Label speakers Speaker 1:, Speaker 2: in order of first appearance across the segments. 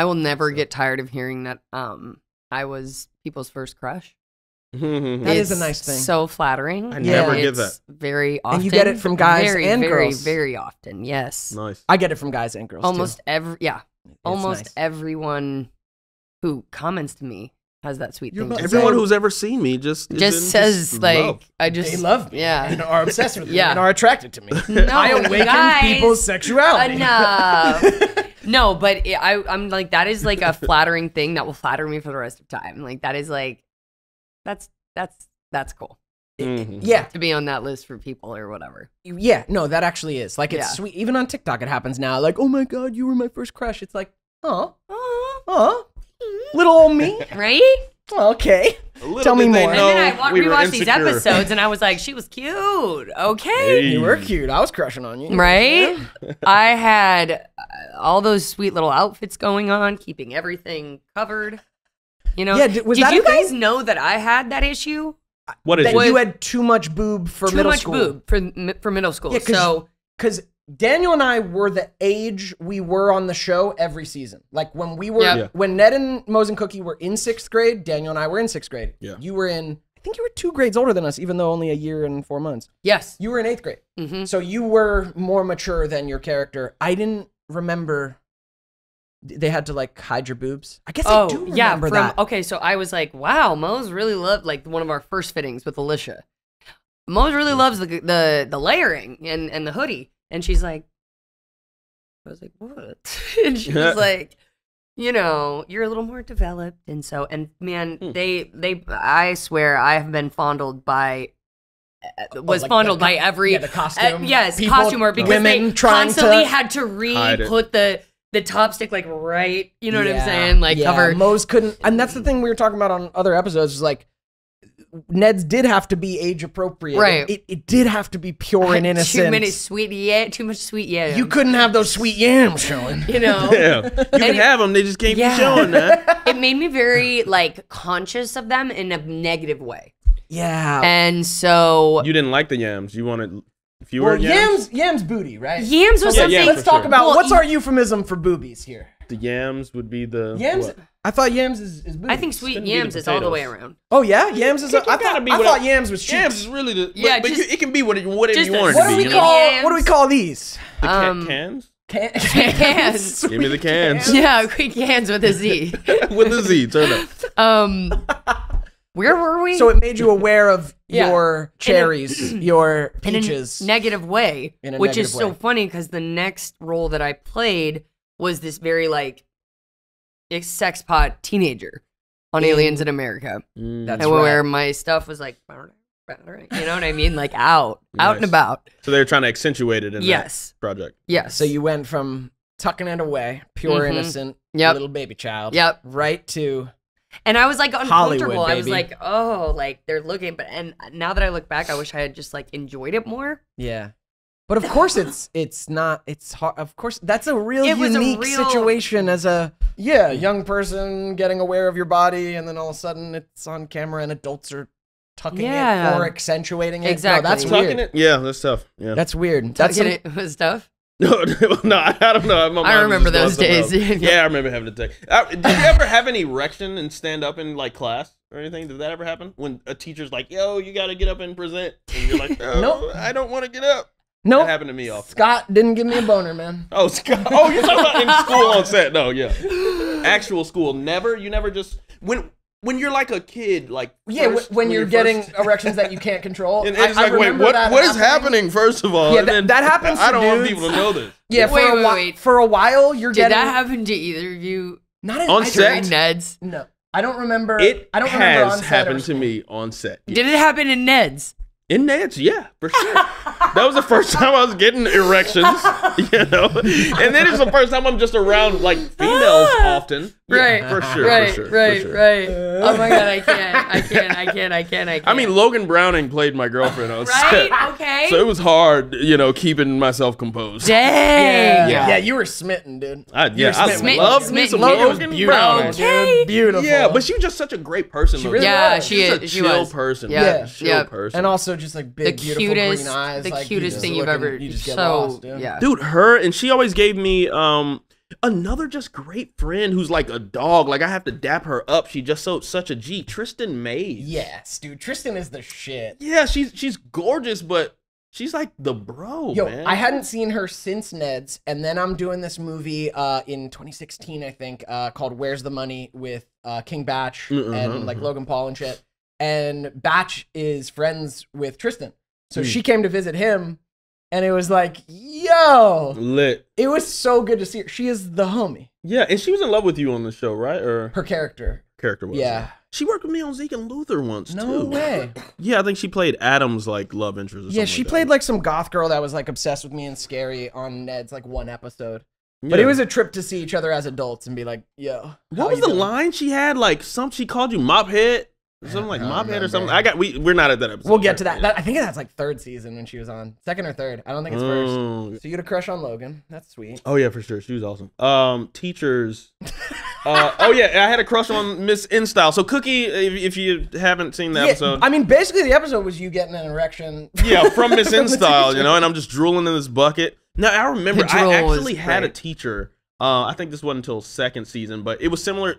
Speaker 1: I will never get tired of hearing that um I was people's first crush.
Speaker 2: That
Speaker 3: is a nice thing.
Speaker 1: So flattering.
Speaker 2: I
Speaker 3: Yeah.
Speaker 2: never get
Speaker 1: It's
Speaker 2: that.
Speaker 1: Very often.
Speaker 3: And you get it from guys
Speaker 1: very,
Speaker 3: and
Speaker 1: very,
Speaker 3: girls.
Speaker 1: Very often. Yes.
Speaker 2: Nice.
Speaker 3: I get it from guys and girls. too.
Speaker 1: Almost every yeah.
Speaker 3: It's
Speaker 1: Almost
Speaker 3: nice.
Speaker 1: everyone who comments to me has that sweet
Speaker 3: You're
Speaker 1: thing. to
Speaker 3: about-
Speaker 1: say.
Speaker 2: Everyone who's ever seen me just
Speaker 1: just says
Speaker 2: just
Speaker 1: like
Speaker 2: love.
Speaker 1: I just
Speaker 3: they love me
Speaker 1: yeah.
Speaker 3: and are obsessed with me
Speaker 1: Yeah.
Speaker 3: and are attracted to me.
Speaker 1: No,
Speaker 3: I awaken
Speaker 1: guys,
Speaker 3: people's sexuality.
Speaker 1: Enough. No, but it, I I'm like that is like a flattering thing that will flatter me for the rest of time. Like that is like that's that's that's cool
Speaker 2: Mhm.
Speaker 3: yeah,
Speaker 1: to be on that list for people or whatever.
Speaker 3: yeah. No, that actually is like it's
Speaker 1: Yeah.
Speaker 3: sweet. Even on TikTok, it happens now. Like, oh my god, you were my first crush. It's like, oh,
Speaker 1: Oh,
Speaker 3: oh, little old me.
Speaker 1: right?
Speaker 3: Okay. Tell me more.
Speaker 1: And then I wa-
Speaker 2: we
Speaker 1: rewatched these episodes and I was like, she was cute. Okay.
Speaker 2: Hey.
Speaker 3: You were cute. I was crushing on you.
Speaker 1: Right? I had uh, all those sweet little outfits going on, keeping everything covered. You know,
Speaker 3: Yeah, did- was
Speaker 1: did
Speaker 3: that a
Speaker 1: you
Speaker 3: thing?
Speaker 1: guys know that I had that issue?
Speaker 2: What is
Speaker 3: That
Speaker 2: it?
Speaker 3: you had too much boob for
Speaker 1: Too
Speaker 3: middle
Speaker 1: much
Speaker 3: school.
Speaker 1: boob for mi- for middle school.
Speaker 3: Yeah, 'cause-
Speaker 1: so
Speaker 3: because Daniel and I were the age we were on the show every season. Like when we were,
Speaker 1: Yep.
Speaker 2: Yeah.
Speaker 3: when Ned and Moze and Cookie were in sixth grade, Daniel and I were in sixth grade.
Speaker 2: Yeah.
Speaker 3: You were in, I think you were two grades older than us, even though only a year and four months.
Speaker 1: yes,
Speaker 3: You were in eighth grade.
Speaker 1: hmm
Speaker 3: So you were more mature than your character. I didn't remember they had to like hide your boobs. I guess I do
Speaker 1: oh
Speaker 3: remember
Speaker 1: yeah. From
Speaker 3: that.
Speaker 1: okay, so I was like, wow, Moze really loved like one of our first fittings with Alicia. Moze really loves the the the layering and and the hoodie, and she's like, I was like, what? and she was like. You know, you're a little more developed, and so, and man,
Speaker 2: Hmm.
Speaker 1: they, they, I swear, I have been fondled by, uh, was
Speaker 3: Oh, like
Speaker 1: fondled
Speaker 3: the-
Speaker 1: by every
Speaker 3: yeah, the costume.
Speaker 1: Uh, yes,
Speaker 3: people,
Speaker 1: costumer because
Speaker 3: women
Speaker 1: they
Speaker 3: trying
Speaker 1: constantly
Speaker 3: to
Speaker 1: had to re-put the the top stick like right. You know what I'm
Speaker 3: Yeah,
Speaker 1: saying? Like
Speaker 3: yeah,
Speaker 1: cover.
Speaker 3: Moze couldn't, and that's the thing we were talking about on other episodes. Is like Ned's did have to be age appropriate.
Speaker 1: Right.
Speaker 3: It, it did have to be pure and innocent.
Speaker 1: Too many sweet yeah, too much sweet yeah.
Speaker 3: You couldn't have those sweet yams showing.
Speaker 1: you know.
Speaker 2: Yeah, you can
Speaker 1: it-
Speaker 2: have them. They just can't
Speaker 1: Yeah.
Speaker 2: be showing that.
Speaker 1: it made me very like conscious of them in a negative way,
Speaker 3: Yeah.
Speaker 1: and so
Speaker 2: You didn't like the yams. You wanted fewer
Speaker 3: well,
Speaker 2: yams.
Speaker 3: yams, yams booty, right?
Speaker 1: yams was
Speaker 2: Yeah,
Speaker 1: something.
Speaker 2: yeah,
Speaker 3: Let's talk
Speaker 2: sure.
Speaker 3: about
Speaker 1: Well,
Speaker 3: what's our euphemism for boobies here.
Speaker 2: The yams would be the
Speaker 3: Yams.
Speaker 2: what?
Speaker 3: I thought yams is, is.
Speaker 1: I think sweet
Speaker 2: Couldn't be the
Speaker 1: yams is all the way around.
Speaker 3: Oh yeah, yams is. A, I
Speaker 2: kinda
Speaker 3: thought.
Speaker 2: be
Speaker 3: I
Speaker 2: without-
Speaker 3: thought yams was cheap.
Speaker 2: Yams is really the
Speaker 1: Yeah,
Speaker 2: But, but
Speaker 1: just-
Speaker 2: you, it can be what it, whatever
Speaker 1: just
Speaker 2: you
Speaker 1: a
Speaker 2: want it
Speaker 3: What
Speaker 2: to
Speaker 3: do
Speaker 2: be.
Speaker 3: we
Speaker 2: You know?
Speaker 3: call?
Speaker 1: Yams.
Speaker 3: What do we call these?
Speaker 2: the ca-
Speaker 1: Um,
Speaker 2: cans
Speaker 3: Can-
Speaker 1: Cans.
Speaker 2: Give me the cans.
Speaker 1: Yeah, quick hands with a Z.
Speaker 2: with the Z. Turn up.
Speaker 1: Um, where were we?
Speaker 3: So it made you aware of
Speaker 1: Yeah.
Speaker 3: your cherries, your
Speaker 1: in a
Speaker 3: peaches.
Speaker 1: negative way,
Speaker 3: In a
Speaker 1: which is
Speaker 3: negative
Speaker 1: so
Speaker 3: way.
Speaker 1: funny because the next role that I played was this very like ex- sex pot teenager on
Speaker 3: In-
Speaker 1: Aliens in America,
Speaker 2: Mm.
Speaker 3: That's
Speaker 1: and where
Speaker 3: right.
Speaker 1: my stuff was like, you know what I mean, like out, out and about.
Speaker 2: So they're trying to accentuate it in
Speaker 1: Yes,
Speaker 2: that project.
Speaker 1: yes.
Speaker 3: so you went from tucking it away, pure
Speaker 1: Mhm.
Speaker 3: innocent,
Speaker 1: Yep.
Speaker 3: little baby child,
Speaker 1: Yep.
Speaker 3: right to
Speaker 1: And I was like
Speaker 3: Hollywood,
Speaker 1: uncomfortable. I was like, oh, like they're looking, but and now that I look back, I wish I had just like enjoyed it more.
Speaker 3: yeah. But of course, it's it's not. It's hard. Of course, that's a real
Speaker 1: It was a
Speaker 3: unique
Speaker 1: real-
Speaker 3: situation as a yeah young person getting aware of your body, and then all of a sudden it's on camera and adults are tucking
Speaker 1: Yeah.
Speaker 3: it or accentuating it. No,
Speaker 1: Exactly.
Speaker 3: that's
Speaker 1: Tucking
Speaker 3: weird.
Speaker 2: It? Yeah, that's tough. Yeah.
Speaker 3: That's weird. That's
Speaker 1: Tucking
Speaker 3: some-
Speaker 1: it was tough.
Speaker 2: No, no, I don't know. My
Speaker 1: I remember those days.
Speaker 2: yeah, I remember having to take. Uh, did you ever have an erection and stand up in like class or anything? Did that ever happen? When a teacher's like, "Yo, you got to get up and present," and you're like, "No,
Speaker 3: Nope.
Speaker 2: I don't want to get up."
Speaker 3: Nope.
Speaker 2: That happened to me often.
Speaker 3: Scott didn't give me a boner, man.
Speaker 2: Oh, Scott. Oh, you're talking about in school on set? No, yeah, actual school. Never. You never just when when you're like a kid, like
Speaker 3: Yeah,
Speaker 2: first-
Speaker 3: when, you're, getting
Speaker 2: first-
Speaker 3: erections that you can't control.
Speaker 2: And
Speaker 3: I-
Speaker 2: it's
Speaker 3: I
Speaker 2: like, wait,
Speaker 3: remember
Speaker 2: what?
Speaker 3: that
Speaker 2: What is happening? First of all,
Speaker 3: Yeah, that- that happens
Speaker 2: I don't want people to know this.
Speaker 3: Yeah, for
Speaker 1: Wait,
Speaker 3: a
Speaker 1: wait,
Speaker 3: while.
Speaker 1: wait.
Speaker 3: For a while, you're
Speaker 1: Did
Speaker 3: getting
Speaker 1: that happen to either of you
Speaker 3: not in
Speaker 2: On
Speaker 3: I-
Speaker 2: set?
Speaker 1: Ned's?
Speaker 3: No, I don't remember.
Speaker 2: It
Speaker 3: I don't remember
Speaker 2: has
Speaker 3: on set
Speaker 2: happened to me on set.
Speaker 1: Did it happen in Ned's?
Speaker 2: In Nance, yeah, for sure. that was the first time I was getting erections, you know. And then it's the first time I'm just around like females ah. often. Yeah,
Speaker 1: Right,
Speaker 2: for sure,
Speaker 1: right,
Speaker 2: for sure, for
Speaker 1: right,
Speaker 2: sure.
Speaker 1: right. Oh my god, I can't, I can't, I can't, I can't, I can't.
Speaker 2: I mean, Logan Browning played my girlfriend on set,
Speaker 1: right? Okay.
Speaker 2: so it was hard, you know, keeping myself composed.
Speaker 1: Dang.
Speaker 3: Yeah.
Speaker 2: Yeah.
Speaker 3: yeah, you were smitten, dude.
Speaker 2: I,
Speaker 3: You
Speaker 2: yeah,
Speaker 3: were
Speaker 2: I
Speaker 3: smitten with
Speaker 2: love
Speaker 1: Logan.
Speaker 2: me some
Speaker 1: Smitten.
Speaker 2: Logan,
Speaker 1: Logan
Speaker 3: beautiful,
Speaker 2: Browning.
Speaker 1: Okay.
Speaker 3: dude. Beautiful.
Speaker 2: Yeah, but she was just such a great person.
Speaker 3: She
Speaker 2: Logan.
Speaker 3: really
Speaker 1: Yeah,
Speaker 3: was.
Speaker 1: she
Speaker 2: She's
Speaker 1: is.
Speaker 2: a
Speaker 1: She
Speaker 2: chill
Speaker 1: was.
Speaker 2: person.
Speaker 1: Yeah.
Speaker 2: Yeah, chill
Speaker 1: Yep.
Speaker 2: person.
Speaker 3: and also just like big,
Speaker 1: The
Speaker 3: beautiful
Speaker 1: cutest,
Speaker 3: green eyes.
Speaker 1: the
Speaker 3: like, you
Speaker 1: cutest
Speaker 3: just
Speaker 1: thing you've ever.
Speaker 3: You just get
Speaker 1: so
Speaker 3: lost, dude.
Speaker 1: yeah.
Speaker 2: dude her and she always gave me um another just great friend who's like a dog. Like I have to dap her up. She just so such a G. Tristin Mays.
Speaker 3: Yes, dude. Tristin is the shit.
Speaker 2: Yeah, she's she's gorgeous, but she's like the bro,
Speaker 3: Yo,
Speaker 2: man.
Speaker 3: I hadn't seen her since Ned's, and then I'm doing this movie uh, in 2016, I think, uh, called "Where's the Money" with uh, King Bach
Speaker 2: Mhm,
Speaker 3: and like
Speaker 2: mhm.
Speaker 3: Logan Paul and shit. And Bach is friends with Tristin, so
Speaker 2: Hmm.
Speaker 3: she came to visit him, and it was like, yo,
Speaker 2: lit.
Speaker 3: it was so good to see her. She is the homie.
Speaker 2: Yeah, and she was in love with you on the show, right? Or
Speaker 3: Her character.
Speaker 2: character was.
Speaker 3: Yeah.
Speaker 2: She worked with me on Zeke and Luther once
Speaker 3: No
Speaker 2: too.
Speaker 3: way.
Speaker 2: Yeah, I think she played Adam's like love interest. Or
Speaker 3: Yeah, she
Speaker 2: like
Speaker 3: played like some goth girl that was like obsessed with me and scary on Ned's like one episode. But it was a trip to see each other as adults and be like, yo.
Speaker 2: What was the
Speaker 3: doing?
Speaker 2: line she had? Like some she called you mop head, something like
Speaker 3: I
Speaker 2: head or something. I got we we're not at that episode.
Speaker 3: We'll get to that. That. I think that's like third season when she was on. Second or third. I don't think it's first.
Speaker 2: Oh.
Speaker 3: So you had a crush on Logan. That's sweet.
Speaker 2: Oh yeah, for sure. She was awesome. Um, teachers. uh, oh yeah, I had a crush on Miss InStyle. So Cookie, if, if you haven't seen the
Speaker 3: Yeah,
Speaker 2: episode,
Speaker 3: I mean, basically the episode was you getting an erection.
Speaker 2: yeah, from Miss InStyle, you know, and I'm just drooling in this bucket. Now I remember I actually had a teacher. Uh, I think this wasn't until second season, but it was similar.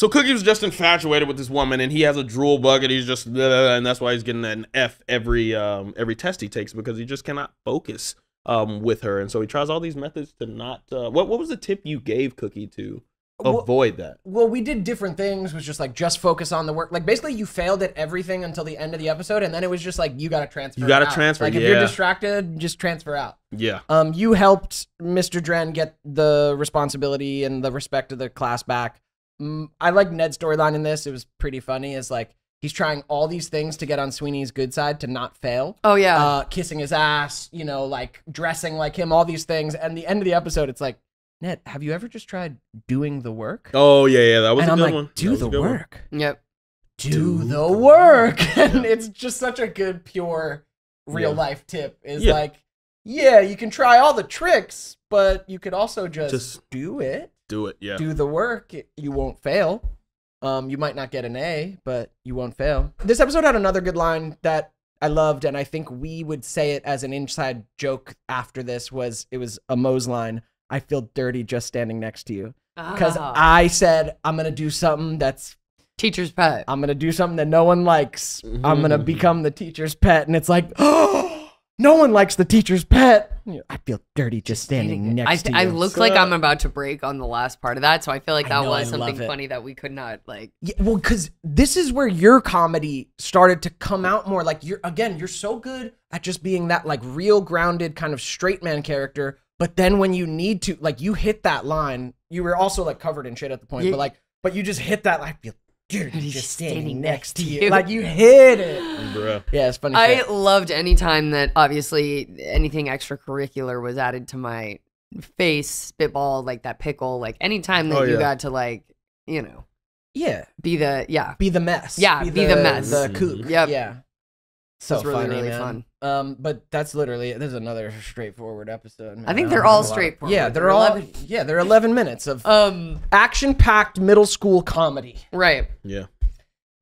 Speaker 2: So Cookie was just infatuated with this woman, and he has a drool bug, and He's just, and that's why he's getting an F every um every test he takes because he just cannot focus um with her, and so he tries all these methods to not. Uh, what what was the tip you gave Cookie to
Speaker 3: Well-
Speaker 2: avoid that?
Speaker 3: Well, we did different things. Was just like just focus on the work. Like basically, you failed at everything until the end of the episode, and then it was just like you got to transfer.
Speaker 2: You gotta transfer,
Speaker 3: Like if you're distracted, just transfer out.
Speaker 2: Yeah,
Speaker 3: Um, you helped Mr. Dren get the responsibility and the respect of the class back. Mm, I like Ned's storyline in this. It was pretty funny. Is like he's trying all these things to get on Sweeney's good side to not fail.
Speaker 1: Oh yeah.
Speaker 3: Uh, kissing his ass, you know, like dressing like him, all these things. And the end of the episode, it's like, Ned, have you ever just tried doing the work?
Speaker 2: Oh yeah, yeah, that was
Speaker 3: and
Speaker 2: a
Speaker 3: I'm
Speaker 2: good
Speaker 3: like,
Speaker 2: one.
Speaker 3: Do the
Speaker 2: good one.
Speaker 3: work.
Speaker 1: yep.
Speaker 3: Do,
Speaker 2: Do
Speaker 3: the
Speaker 2: the
Speaker 3: work. and it's just such a good, pure, real
Speaker 2: Yeah.
Speaker 3: life tip. Is
Speaker 2: Yeah.
Speaker 3: like, yeah, you can try all the tricks, but you could also just,
Speaker 2: Just-
Speaker 3: do it.
Speaker 2: Do it, yeah.
Speaker 3: Do the work. You won't fail. Um, you might not get an A, but you won't fail. This episode had another good line that I loved, and I think we would say it as an inside joke after this. Was it was a Moe's line? I feel dirty just standing next to you because
Speaker 1: Ah.
Speaker 3: I said I'm gonna do something that's
Speaker 1: teacher's pet.
Speaker 3: I'm gonna do something that no one likes. I'm gonna
Speaker 2: Mhm.
Speaker 3: become the teacher's pet, and it's like, oh, no one likes the teacher's pet. I feel dirty just standing next
Speaker 1: I,
Speaker 3: to you.
Speaker 1: I look
Speaker 2: So-
Speaker 1: like I'm about to break on the last part of that, so I feel like that
Speaker 3: know,
Speaker 1: was something funny that we could not like.
Speaker 3: Yeah, well, because this is where your comedy started to come out more. Like you're again, you're so good at just being that like real grounded kind of straight man character. But then when you need to, like, you hit that line. You were also like covered in shit at the point,
Speaker 1: Yeah.
Speaker 3: but like, but you just hit that. Like, you're
Speaker 1: He's
Speaker 3: just standing next to you.
Speaker 1: you.
Speaker 3: Like you hit it.
Speaker 2: Bruh.
Speaker 3: Yeah, it's funny.
Speaker 1: I
Speaker 3: shit.
Speaker 1: loved any time that obviously anything extracurricular was added to my face, spitball, like that pickle, like anytime that
Speaker 2: Oh,
Speaker 1: you got to like, you know,
Speaker 3: yeah,
Speaker 1: be the yeah.
Speaker 3: be the mess.
Speaker 1: Yeah, be the mess.
Speaker 3: The kook.
Speaker 1: Yep.
Speaker 3: Yeah. So
Speaker 1: It's really,
Speaker 3: funny,
Speaker 1: really
Speaker 3: man.
Speaker 1: fun.
Speaker 3: Um, but that's literally this is another straightforward episode. man.
Speaker 1: I think they're
Speaker 3: have
Speaker 1: all
Speaker 3: a lot of-
Speaker 1: straightforward.
Speaker 3: Yeah, they're
Speaker 1: They're
Speaker 3: all
Speaker 1: 11
Speaker 3: yeah, they're eleven minutes of
Speaker 1: Um
Speaker 3: action-packed middle school comedy.
Speaker 1: right.
Speaker 2: Yeah.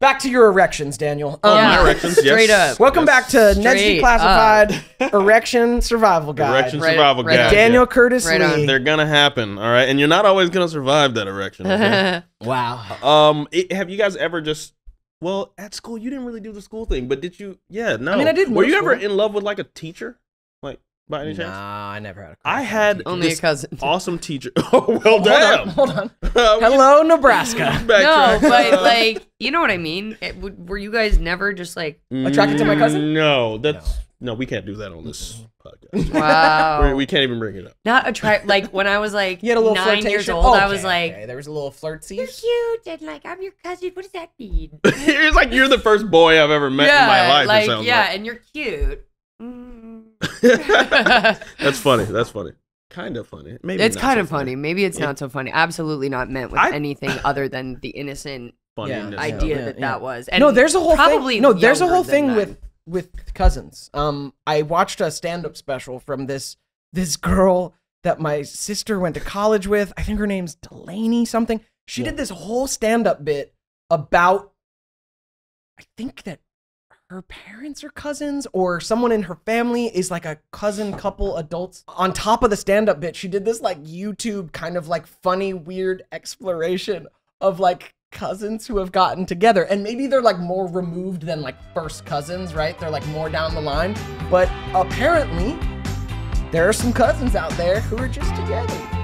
Speaker 3: Back to your erections, Daniel.
Speaker 2: Oh,
Speaker 3: Um,
Speaker 2: my erections, yes.
Speaker 1: Straight up.
Speaker 3: Welcome
Speaker 2: Yes.
Speaker 3: back to Ned's
Speaker 1: Straight
Speaker 3: Declassified Erection Survival Guide.
Speaker 2: Erection
Speaker 1: Right-
Speaker 2: survival
Speaker 1: right
Speaker 2: guide.
Speaker 1: on.
Speaker 3: Daniel
Speaker 2: yeah.
Speaker 3: Curtis
Speaker 1: Right on.
Speaker 2: They're gonna happen, all right, and you're not always gonna survive that erection. Okay?
Speaker 3: Wow.
Speaker 2: um, it- have you guys ever just? Well, at school you didn't really do the school thing, but did you? Yeah, no.
Speaker 3: I mean, I did
Speaker 2: Were
Speaker 3: middle
Speaker 2: you ever in love with like a teacher, like by any chance?
Speaker 3: Nah, I never had a crush
Speaker 2: I
Speaker 3: on a
Speaker 2: had
Speaker 3: teacher.
Speaker 1: Only a cousin.
Speaker 2: awesome teacher. Oh well,
Speaker 3: Hold
Speaker 2: damn.
Speaker 3: on, hold on. Hello, Nebraska.
Speaker 1: No, but like you know what I mean. It, w- were you guys never just like
Speaker 3: Attracted to my cousin?
Speaker 2: Mm, no, that's no. We can't do that on this podcast.
Speaker 1: wow,
Speaker 2: we, we can't even bring it up.
Speaker 1: not attract? Like when I was like
Speaker 3: You had a little
Speaker 1: nine
Speaker 3: flirtation.
Speaker 1: years old, I was like,
Speaker 3: okay, there was a little flirtsy.
Speaker 1: "You're cute," and like I'm your cousin. What does that mean?
Speaker 2: it's like you're the first boy I've ever met in my life.
Speaker 1: like
Speaker 2: it
Speaker 1: yeah,
Speaker 2: like.
Speaker 1: and you're cute. Mm.
Speaker 2: That's funny. That's funny. Kind of funny. Maybe
Speaker 1: it's
Speaker 2: not
Speaker 1: kind
Speaker 2: so
Speaker 1: of funny. Maybe it's
Speaker 2: Yeah.
Speaker 1: not so funny. Absolutely not meant with
Speaker 2: I-
Speaker 1: anything other than the innocent
Speaker 2: Funniness.
Speaker 3: Yeah.
Speaker 1: idea
Speaker 3: yeah,
Speaker 1: that
Speaker 3: yeah.
Speaker 1: that was. And
Speaker 3: no, there's a whole
Speaker 1: probably
Speaker 3: thing. No, there's a whole thing
Speaker 1: that.
Speaker 3: with with cousins. Um, I watched a stand up special from this this girl that my sister went to college with. I think her name's Delaney something. She
Speaker 2: Yeah.
Speaker 3: did this whole stand up bit about. I think that her parents are cousins or someone in her family is like a cousin couple adults. On top of the stand up bit, she did this like YouTube kind of like funny, weird exploration of like cousins who have gotten together. And maybe they're like more removed than like first cousins, right? They're like more down the line. But apparently, there are some cousins out there who are just together.